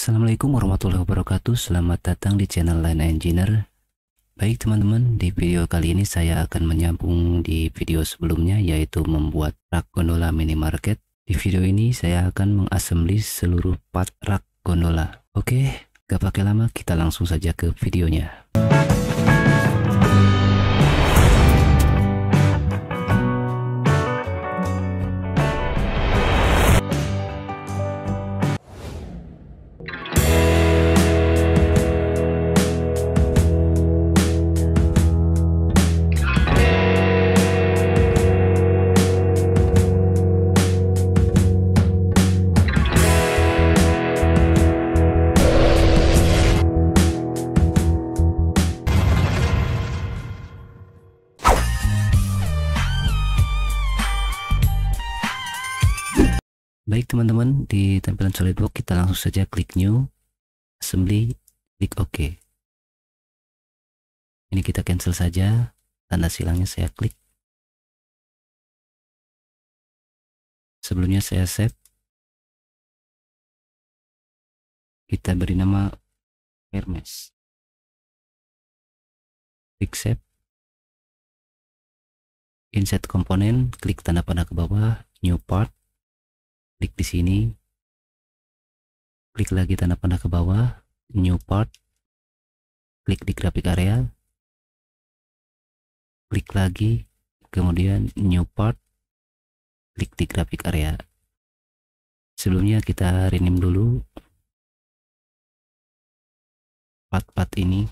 Assalamualaikum warahmatullahi wabarakatuh. Selamat datang di channel Line Engineer. Baik teman-teman di video kali ini saya akan menyambung di video sebelumnya yaitu membuat rak gondola minimarket. Di video ini saya akan mengassembly seluruh part rak gondola. Oke gak pakai lama kita langsung saja ke videonya Saja klik New, Assembly, klik OK. Ini kita cancel saja, tanda silangnya saya klik. Sebelumnya saya save. Kita beri nama Hermes. Klik save. Insert komponen, klik tanda panah ke bawah, New Part klik di sini klik lagi tanda panah ke bawah new part klik di grafik area klik lagi kemudian new part klik di grafik area. Sebelumnya kita rename dulu part-part ini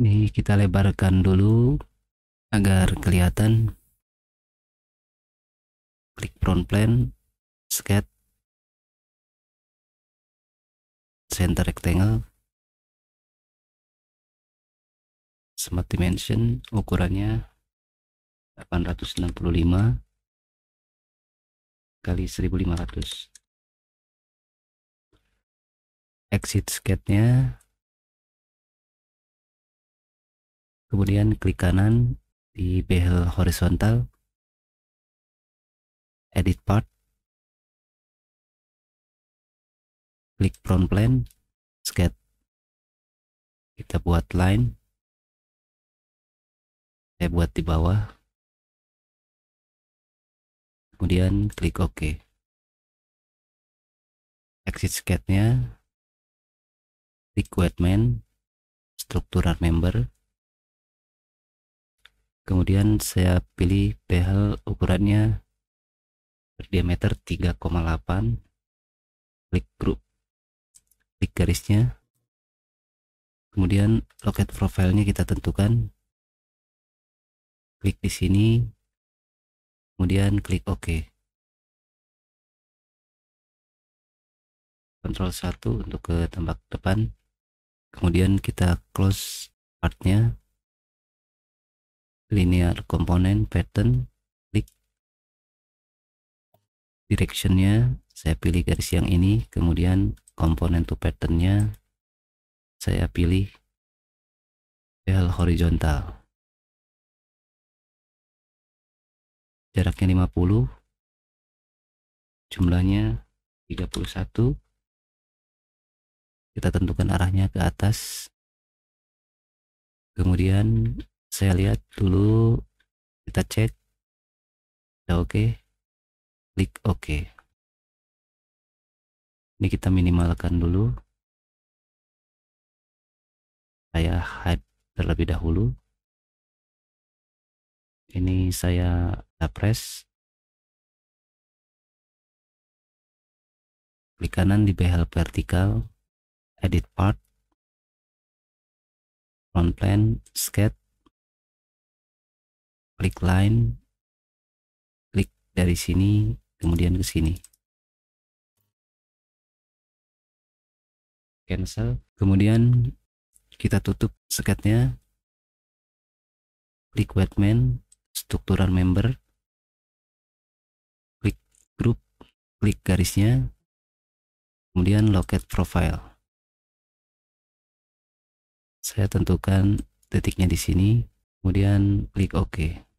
ini kita lebarkan dulu agar kelihatan. Klik front plane sketch center rectangle. Smart dimension ukurannya 865 kali 1500 exit sketch-nya kemudian klik kanan di bevel horizontal. Edit part. Klik front plane sketch. Kita buat line. Saya buat di bawah. Kemudian klik OK. Exit sketch-nya. Klik wetman struktural member kemudian saya pilih behel ukurannya berdiameter 3,8 klik grup klik garisnya. Kemudian loket profilnya kita tentukan. Klik di sini. Kemudian klik OK. Ctrl 1 untuk ke tempat depan. Kemudian kita close partnya linear komponen pattern klik directionnya. Saya pilih garis yang ini kemudian komponen to patternnya saya pilih PL horizontal. Jaraknya 50 jumlahnya 31 kita tentukan arahnya ke atas. Kemudian saya lihat dulu kita cek. Udah oke? Okay. klik oke. Okay. ini kita minimalkan dulu. Saya hide terlebih dahulu. Ini saya press. Klik kanan di behel vertikal edit part. Front plane sketch klik line klik dari sini kemudian ke sini. Cancel. Kemudian kita tutup sketnya klik wetman struktural member. Klik group klik garisnya. Kemudian locate profile. Saya tentukan titiknya di sini. Kemudian klik OK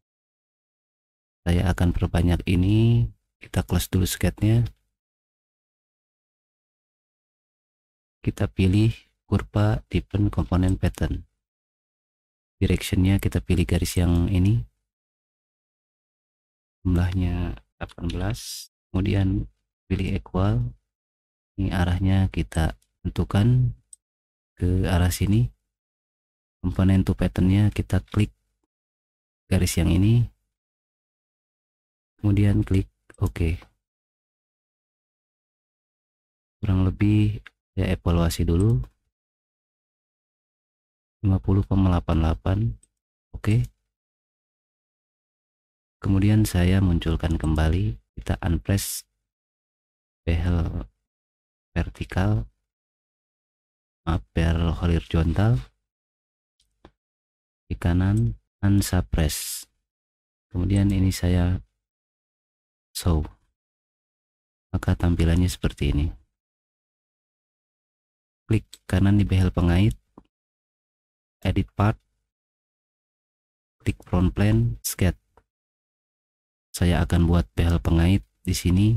saya akan perbanyak ini. Kita close dulu sketnya. Kita pilih kurva deepen komponen pattern. Directionnya kita pilih garis yang ini. Jumlahnya 18 kemudian pilih equal. Ini arahnya kita tentukan ke arah sini. Komponen to patternnya kita klik garis yang ini kemudian klik OK. Kurang lebih ya evaluasi dulu. 50,88 oke kemudian saya munculkan kembali kita unpress behel vertikal maaf behel horizontal. Di kanan unsuppress. Kemudian ini saya show maka tampilannya seperti ini klik kanan di behel pengait edit part, klik front plane, sketch. Saya akan buat behel pengait di sini.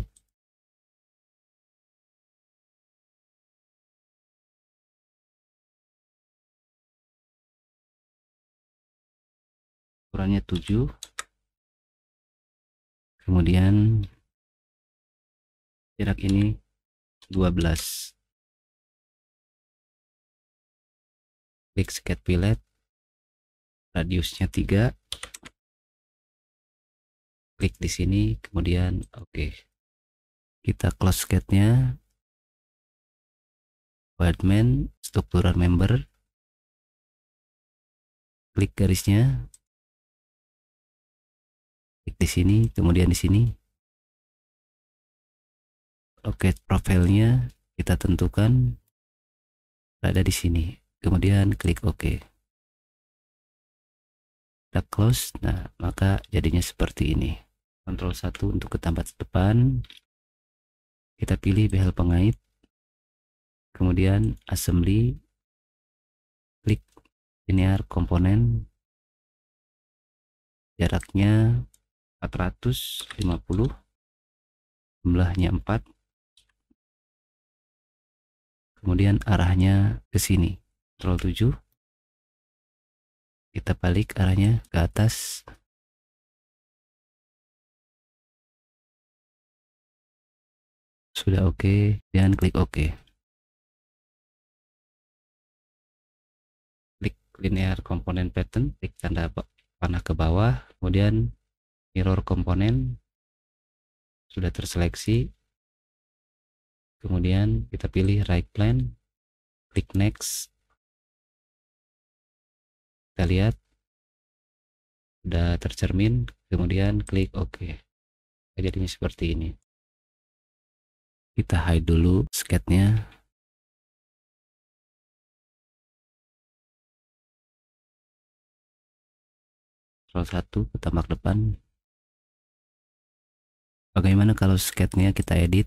Ukurannya 7. Kemudian jarak ini 12. klik sketch fillet radiusnya 3 klik di sini kemudian oke okay. kita close sketchnya wildman struktural member klik garisnya klik di sini kemudian di sini. Oke okay, profilnya kita tentukan ada di sini. Kemudian klik OK. Kita close nah maka jadinya seperti ini. Ctrl 1 untuk ke tempat depan. Kita pilih behel pengait. Kemudian assembly. Klik linear komponen. Jaraknya 450 jumlahnya 4 kemudian arahnya ke sini Ctrl 7 kita balik arahnya ke atas. Sudah oke okay, dan klik OK klik linear komponen pattern klik tanda panah ke bawah. Kemudian mirror komponen sudah terseleksi. Kemudian kita pilih right plane klik next. Kita lihat sudah tercermin kemudian klik OK. Jadinya seperti ini. Kita hide dulu sketnya. Satu ke tambak depan bagaimana kalau sketnya kita edit?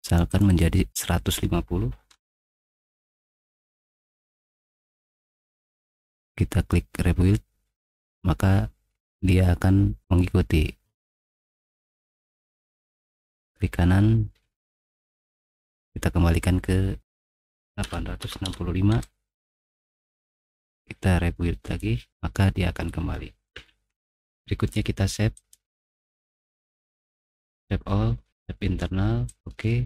Misalkan menjadi 150 kita klik rebuild maka dia akan mengikuti. Klik kanan kita kembalikan ke 865 kita rebuild lagi maka dia akan kembali. Berikutnya kita save tab all tab internal oke okay.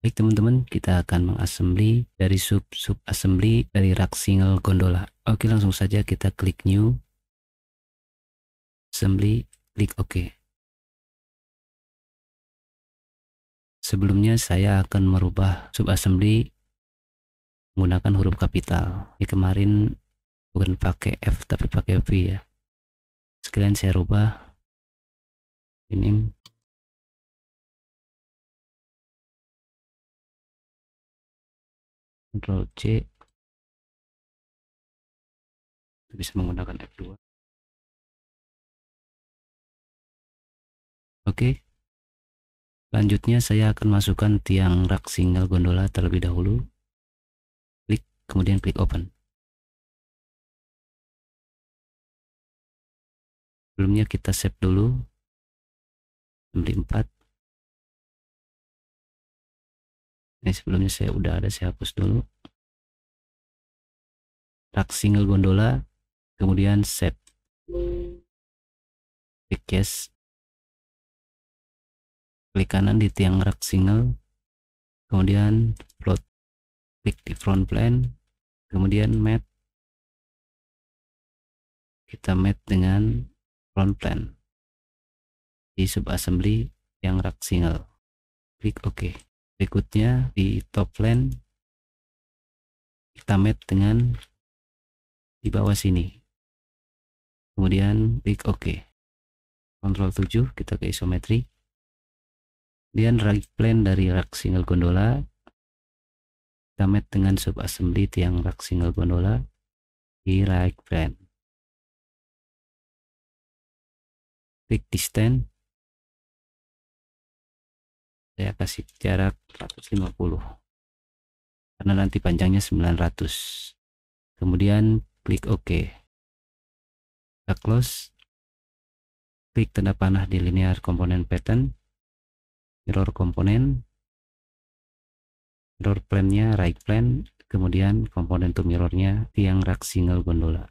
Baik teman-teman, kita akan mengassembly dari sub-sub assembly dari rak single gondola. Oke, langsung saja kita klik new. Assembly, klik OK. Sebelumnya saya akan merubah sub-assembly menggunakan huruf kapital. Ini kemarin bukan pakai F tapi pakai V ya. Sekalian saya rubah. Ini. Ctrl C. Bisa menggunakan F2 oke. Selanjutnya saya akan masukkan tiang rak single gondola terlebih dahulu kemudian klik open. Sebelumnya kita save dulu. Beli 4 ini sebelumnya saya udah ada saya hapus dulu. Rak single gondola kemudian set klik yes. Klik kanan di tiang rak single kemudian plot klik di front plane kemudian mat kita mat dengan front plane di sub assembly yang rak single. Klik OK. Berikutnya di top lane kita map dengan di bawah sini. Kemudian klik OK. Ctrl 7 kita ke isometri. Kemudian right plane dari rak single gondola map dengan sub assembly tiang rak single gondola di right plane klik distance saya kasih jarak 150 karena nanti panjangnya 900 kemudian klik OK. Kita close. Klik tanda panah di linear komponen pattern. Mirror komponen mirror plane nya right plane kemudian komponen to mirrornya tiang rak single gondola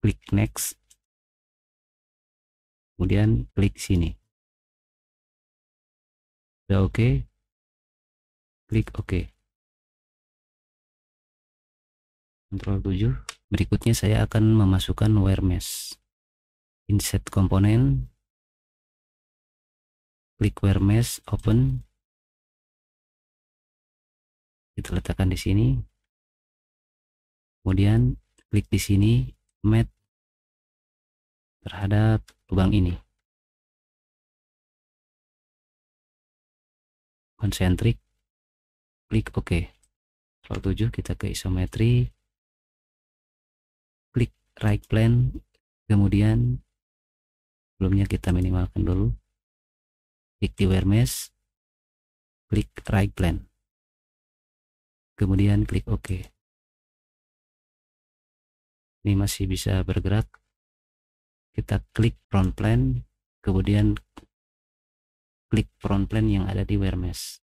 klik next kemudian klik sini Udah oke? Okay? Klik oke. Okay. Ctrl 7. Berikutnya saya akan memasukkan wire mesh. Insert komponen. Klik wire mesh, open. Kita letakkan di sini. Kemudian klik di sini, mat terhadap lubang ini. konsentrik klik OK Ctrl 7 kita ke isometri klik right plane kemudian sebelumnya kita minimalkan dulu klik di wire mesh klik right plane kemudian klik OK. Ini masih bisa bergerak. Kita klik front plane kemudian klik front plane yang ada di mesh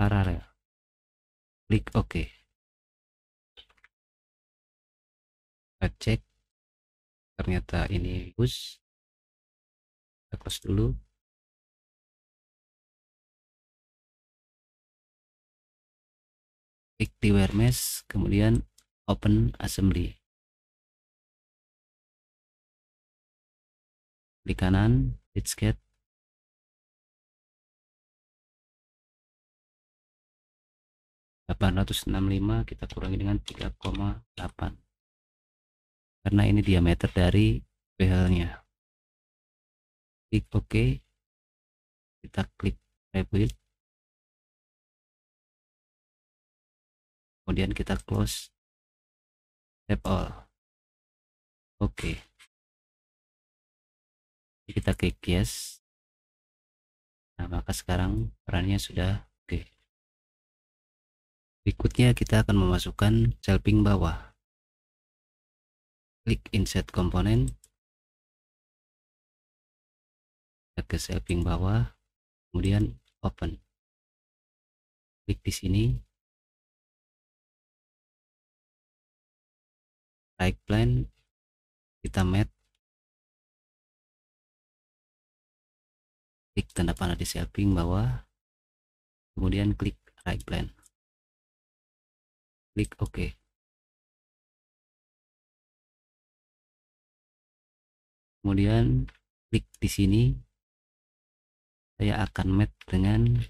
paralel. Klik OK. Kita cek. Ternyata ini push kita close dulu klik di mesh kemudian open assembly. Di kanan skate delapan ratus enam lima kita kurangi dengan 3,8 karena ini diameter dari bezel nya klik OK. Kita klik rebuild kemudian kita close. Save all. Oke. Okay kita klik yes. Nah maka sekarang perannya sudah oke. Okay. berikutnya kita akan memasukkan shelving bawah. Klik insert komponen. Ke shelving bawah. Kemudian open. Klik di sini plane kita mat klik tanda panah di samping bawah. Kemudian klik right plan. Klik OK. Kemudian klik di sini. Saya akan match dengan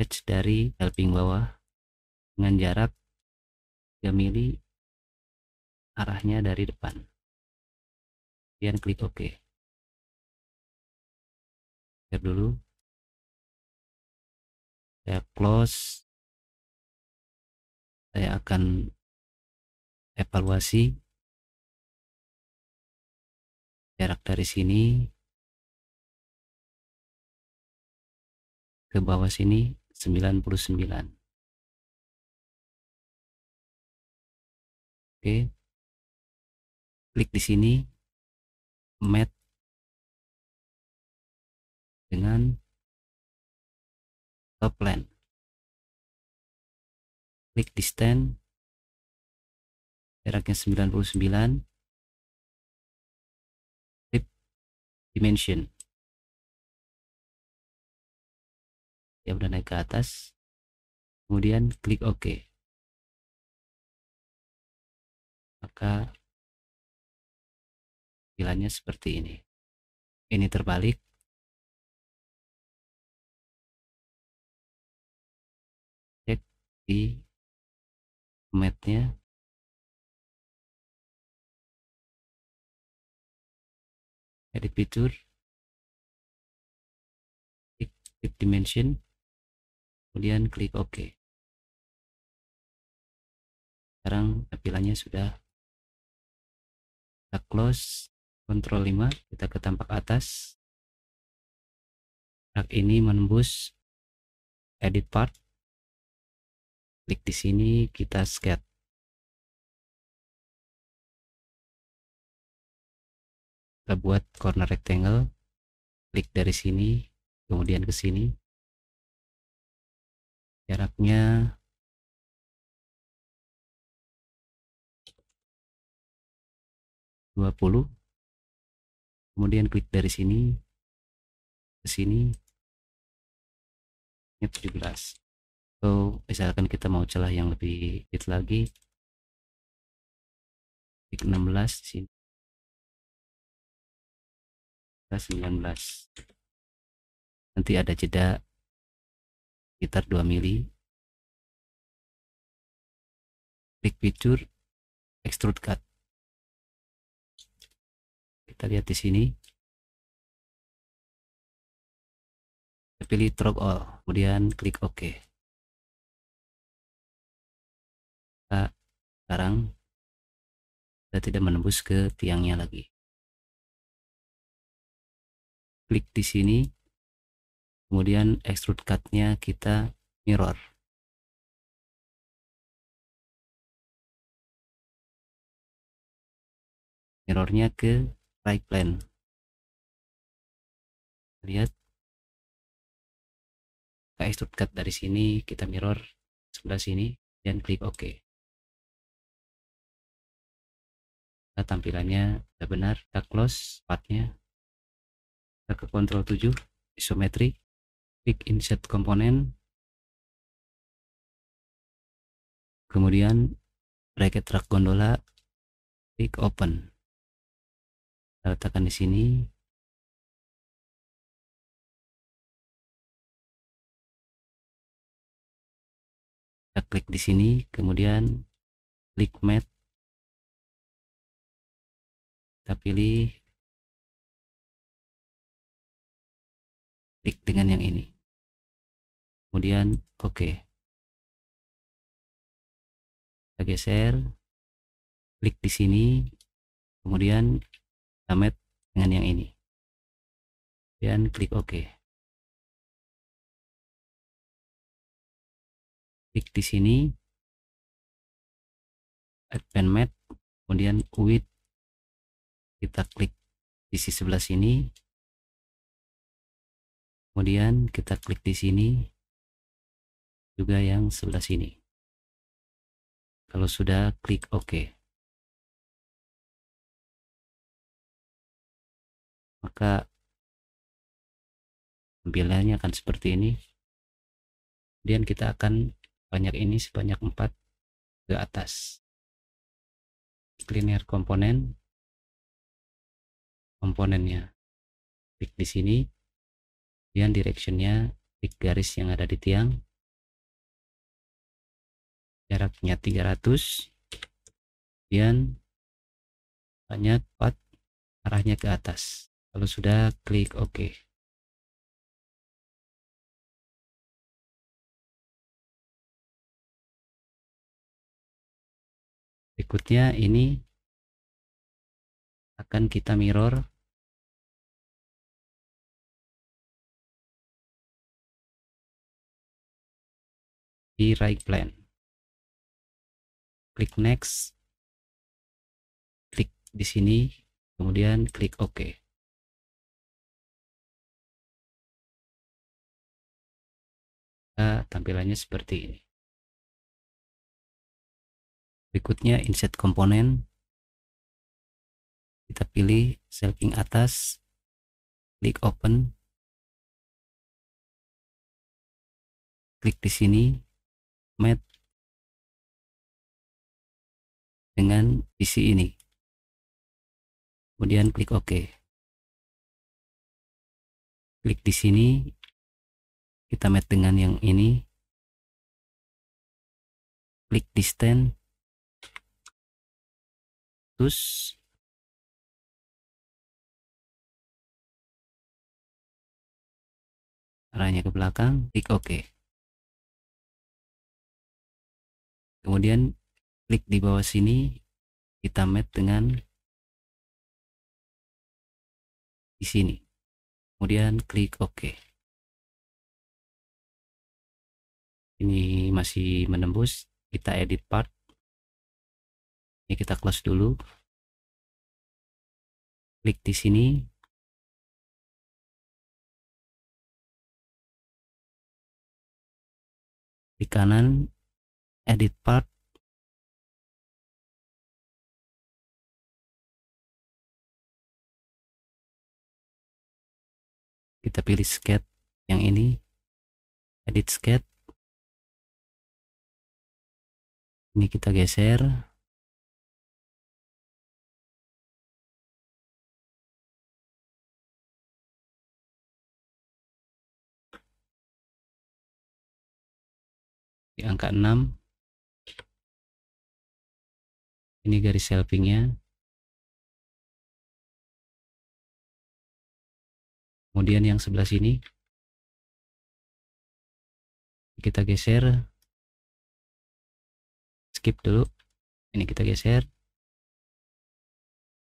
edge dari helping bawah dengan jarak 3 mili arahnya dari depan. Kemudian klik OK. Lihat dulu. Saya close. Saya akan evaluasi jarak dari sini ke bawah sini 99 oke. Klik di sini. Mat dengan top plan. Klik di stand. Jaraknya 99 dimension. Ya udah naik ke atas. Kemudian klik OK maka tampilannya seperti ini. Ini terbalik. Cek di matnya edit picture klik dimension. Kemudian klik OK. Sekarang tampilannya sudah kita close Ctrl 5 kita ke tampak atas. Rak ini menembus edit part. Klik di sini kita sketch kita buat corner rectangle. Klik dari sini kemudian ke sini. Jaraknya dua puluh. Kemudian klik dari sini ke sini. Ini 17 so misalkan kita mau celah yang lebih dikit lagi. Klik 16 di sini. 19 nanti ada jeda sekitar 2 mili. Klik picture extrude cut kita lihat di sini. Kita pilih drop all. Kemudian klik OK. Kita sekarang kita tidak menembus ke tiangnya lagi. Klik di sini. Kemudian extrude cutnya kita mirror. Mirrornya ke right plane lihat. Kita extrude cut dari sini kita mirror sebelah sini dan klik OK. Nah, tampilannya sudah benar kita close partnya kita ke Ctrl 7 isometri. Klik insert komponen. Kemudian bracket track gondola. Klik open kita letakkan di sini. Kita klik di sini kemudian klik mat kita pilih klik dengan yang ini. Kemudian oke okay. kita geser klik di sini kemudian tamat dengan yang ini. Dan klik OK. Klik di sini. Advance mat kemudian width kita klik sisi sebelah sini. Kemudian kita klik di sini. Juga yang sebelah sini. Kalau sudah klik OK maka tampilannya akan seperti ini. Kemudian kita akan banyak ini sebanyak 4 ke atas. Linear komponen. Komponennya klik di sini. Kemudian directionnya klik garis yang ada di tiang. Jaraknya 300 kemudian banyak 4 arahnya ke atas kalau sudah klik OK. Berikutnya ini akan kita mirror. Di right plan. Klik next. Klik di sini. Kemudian klik OK tampilannya seperti ini. Berikutnya insert komponen. Kita pilih selfing atas klik open. Klik di sini mat dengan isi ini. Kemudian klik OK. Klik di sini kita mat dengan yang ini. Klik distance. Terus. Arahnya ke belakang klik OK. Kemudian klik di bawah sini. Kita map dengan di sini. Kemudian klik OK ini masih menembus kita edit part. Ini kita close dulu. Klik di sini. Di kanan edit part. Kita pilih sketch yang ini. Edit sketch ini kita geser. Di angka 6 ini garis selfingnya kemudian yang sebelah sini. Kita geser skip dulu. Ini kita geser.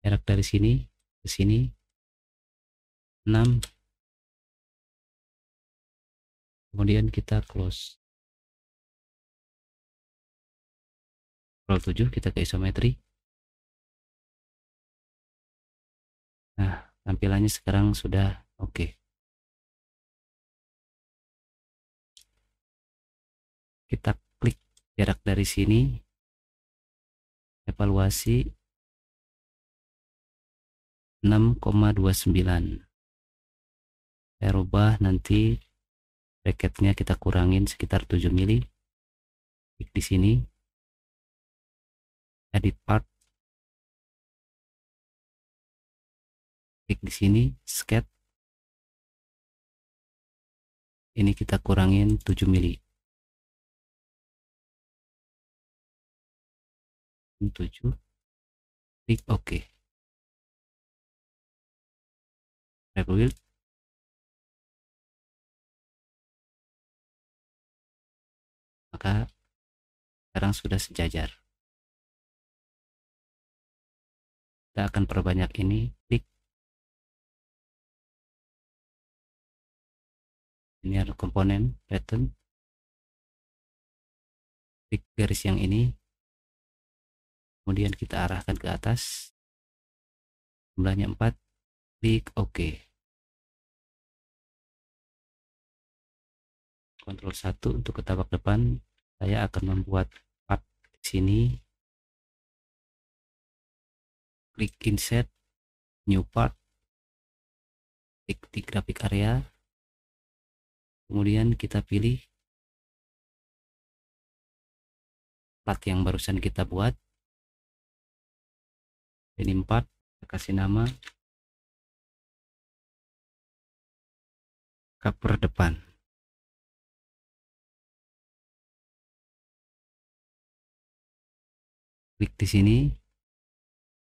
Jarak dari sini ke sini. 6 kemudian kita close. Scroll 7 kita ke isometri. Nah tampilannya sekarang sudah oke. Okay. kita jarak dari sini evaluasi 6,29 saya rubah nanti bracketnya kita kurangin sekitar 7 mili. Klik di sini. Edit part. Klik di sini sketch. Ini kita kurangin 7 mili 7 klik OK rebuild maka sekarang sudah sejajar. Kita akan perbanyak ini klik ini ada komponen pattern. Klik garis yang ini kemudian kita arahkan ke atas. Jumlahnya 4 klik OK. Ctrl 1 untuk ke tabak depan. Saya akan membuat part di sini. Klik insert new part. Klik di grafik area. Kemudian kita pilih plat yang barusan kita buat ini 4 kasih nama. Cover depan. Klik di sini.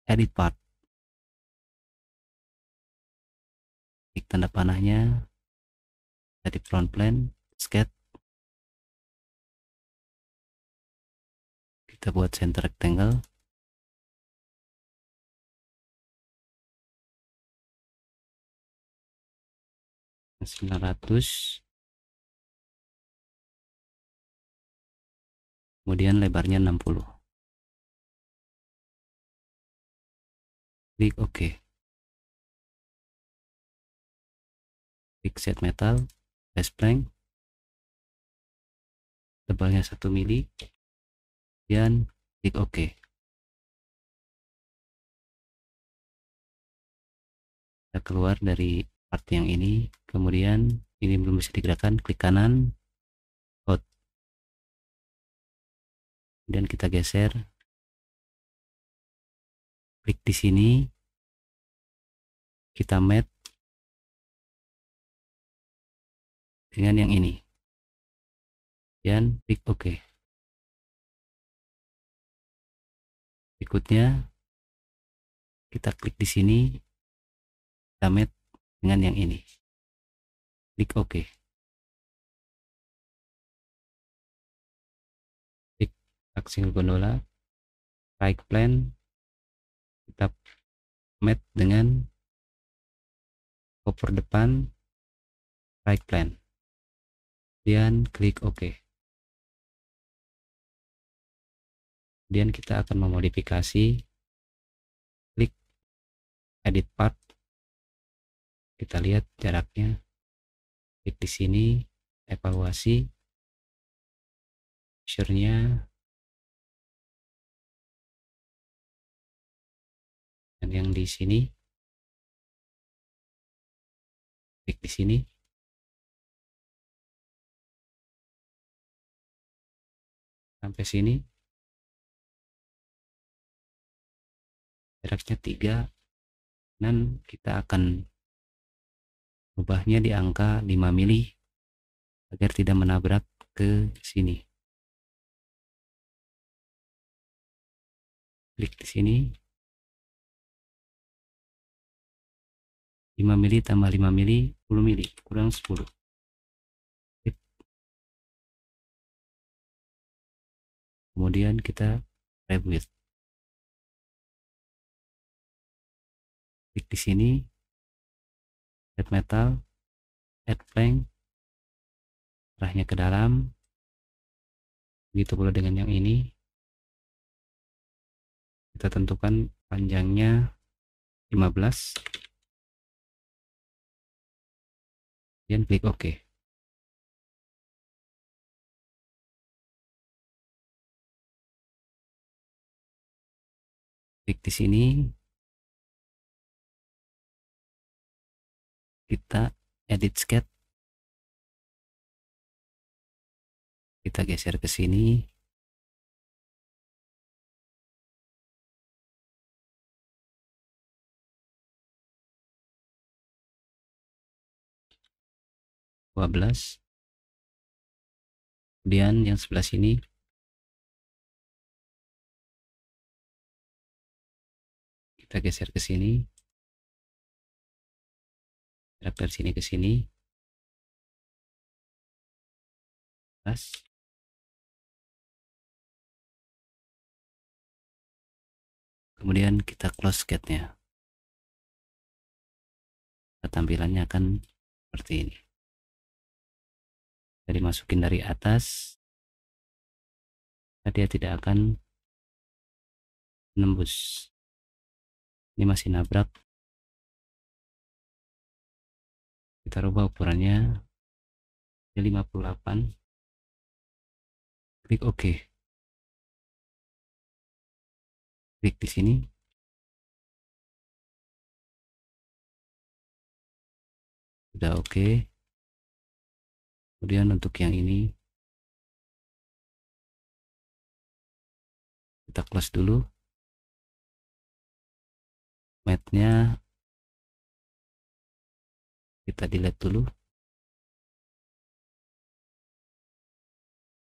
Edit part. Klik tanda panahnya. Dari front plane sketch. Kita buat center rectangle 900 kemudian lebarnya 60 klik OK. Klik set metal base plank tebalnya 1 mili. Dan klik OK. Kita keluar dari part yang ini kemudian ini belum bisa digerakkan klik kanan. Out. Kemudian kita geser. Klik di sini. Kita mat dengan yang ini. Dan klik OK. Berikutnya kita klik di sini. Kita mat dengan yang ini klik OK. Klik aksi gondola right plan. Kita mat dengan cover depan. Right plan. Dan klik OK. Kemudian kita akan memodifikasi. Klik edit part. Kita lihat jaraknya klik di sini evaluasi. Measure-nya dan yang di sini. Klik di sini. Sampai sini. Jaraknya 3 dan kita akan ubahnya di angka 5 mili agar tidak menabrak ke sini. Klik di sini. 5 mili tambah 5 mili 10 mili kurang 10 klik. kemudian kita rebuild klik di sini add metal add plank arahnya ke dalam. Begitu pula dengan yang ini. Kita tentukan panjangnya 15 dan klik OK. Klik di sini kita edit sketch. Kita geser ke sini. Dua belas. Kemudian yang sebelah sini. Kita geser ke sini gerak dari sini ke sini. Pas. Kemudian kita close sketnya tampilannya akan seperti ini. Jadi masukin dari atas. Dia tidak akan menembus. Ini masih nabrak kita rubah ukurannya ke 58 klik OK. Klik di sini. Sudah oke kemudian untuk yang ini kita close dulu. Matnya kita delete dulu.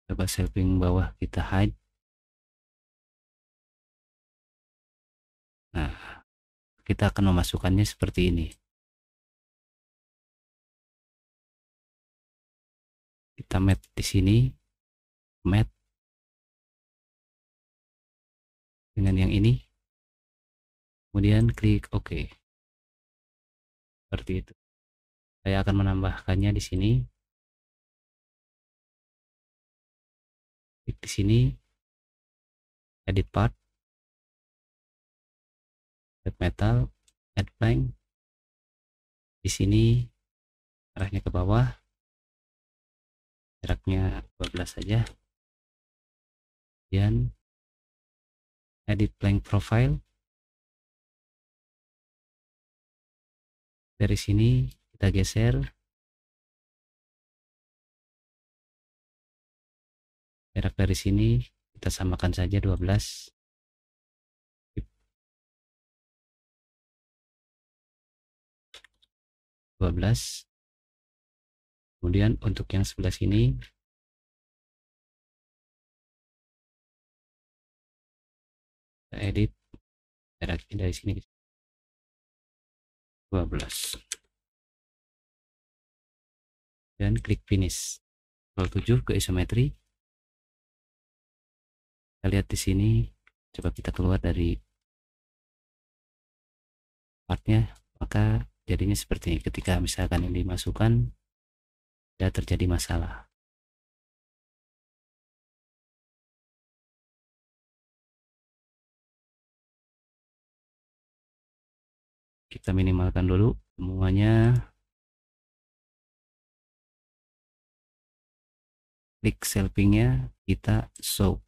Coba samping bawah kita hide. Nah kita akan memasukkannya seperti ini. Kita mat di sini mat dengan yang ini. Kemudian klik OK. Seperti itu saya akan menambahkannya di sini. Klik di sini. Edit part. Add metal. Add plank di sini arahnya ke bawah. Jaraknya 12 saja. Dan edit blank profile. Dari sini kita geser. Jarak dari sini kita samakan saja 12 12 kemudian untuk yang sebelah sini. Kita edit jaraknya dari sini. 12 dan klik finish. 07 ke isometri. Kita lihat di sini. Coba kita keluar dari partnya. Maka jadinya seperti ini. Ketika misalkan ini dimasukkan tidak terjadi masalah. Kita minimalkan dulu semuanya klik selfingnya kita show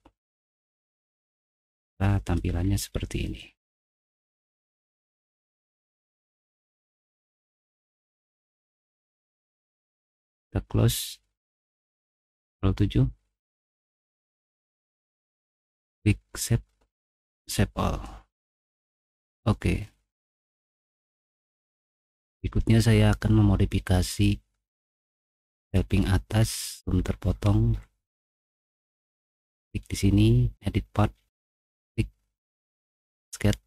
nah, tampilannya seperti ini. Kita close. 07 klik save save all. Oke. Okay. Berikutnya saya akan memodifikasi helping atas belum terpotong. Klik di sini, edit part, klik sketch.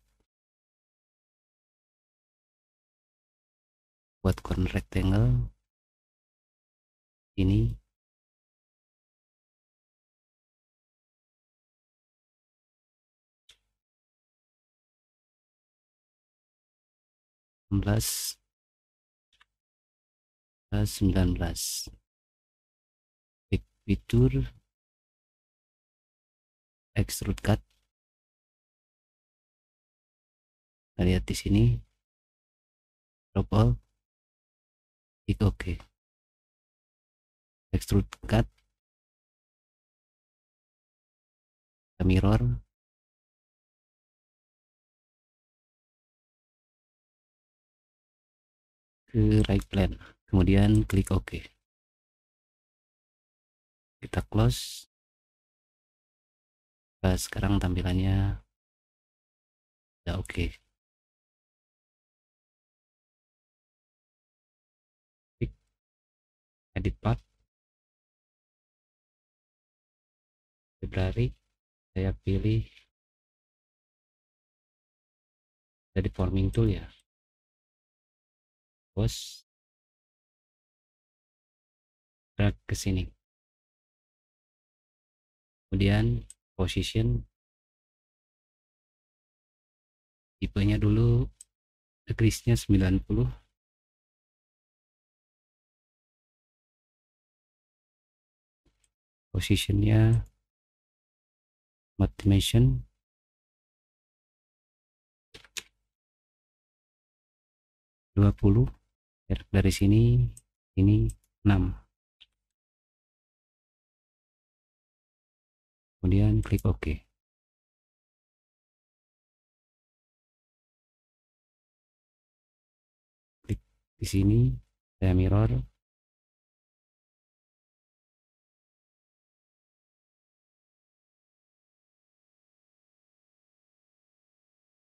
Buat corner rectangle. Ini belas 19 Big fitur extrude cut. Kita lihat di sini. Drop klik OK extrude cut. Kita mirror. Ke right plane. Kemudian klik OK kita close. Nah, sekarang tampilannya? Udah oke. Okay. klik edit part. Februari saya pilih. Dari forming tool ya. Bos drag ke sini kemudian position. Tipenya dulu degreesnya 90 positionnya dimension dua puluh dari sini ini 6 kemudian klik OK. Klik di sini saya mirror.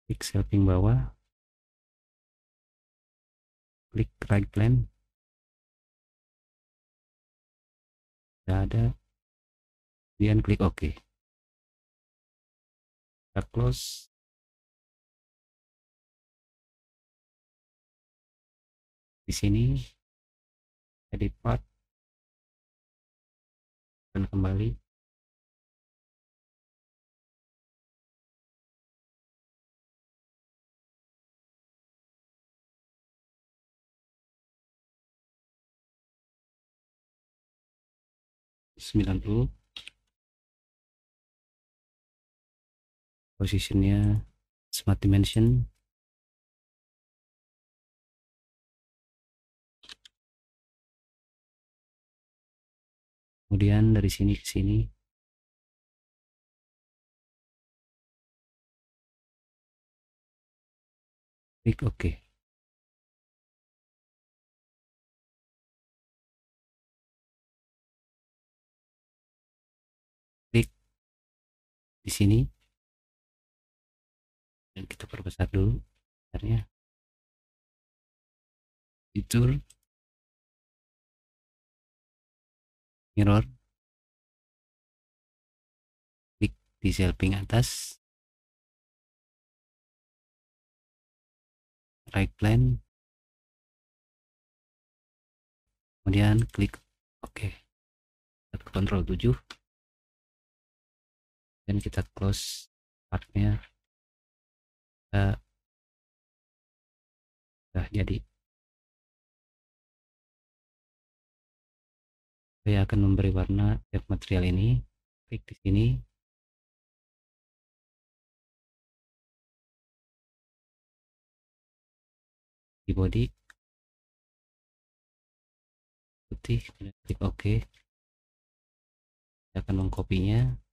Klik setting bawah. Klik right plane tidak ada kemudian klik OK. Kita close. Di sini edit part. Dan kembali. Sembilan puluh posisinya smart dimension. Kemudian dari sini ke sini. Klik OK. Klik di sini dan kita perbesar dulu besarnya fitur. Mirror. Klik di selfing atas. Right plan. Kemudian klik OK. Kita kontrol 7 dan kita close partnya sudah jadi. Saya akan memberi warna tiap material ini. Klik di sini. Di body. Putih klik OK. Saya akan mengkopinya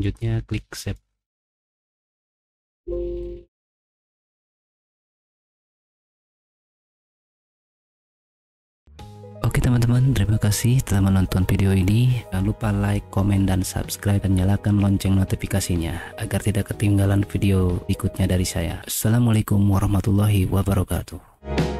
selanjutnya klik save Oke teman-teman, terima kasih telah menonton video ini. Jangan lupa like, komen, dan subscribe, dan nyalakan lonceng notifikasinya agar tidak ketinggalan video berikutnya dari saya. Assalamualaikum warahmatullahi wabarakatuh.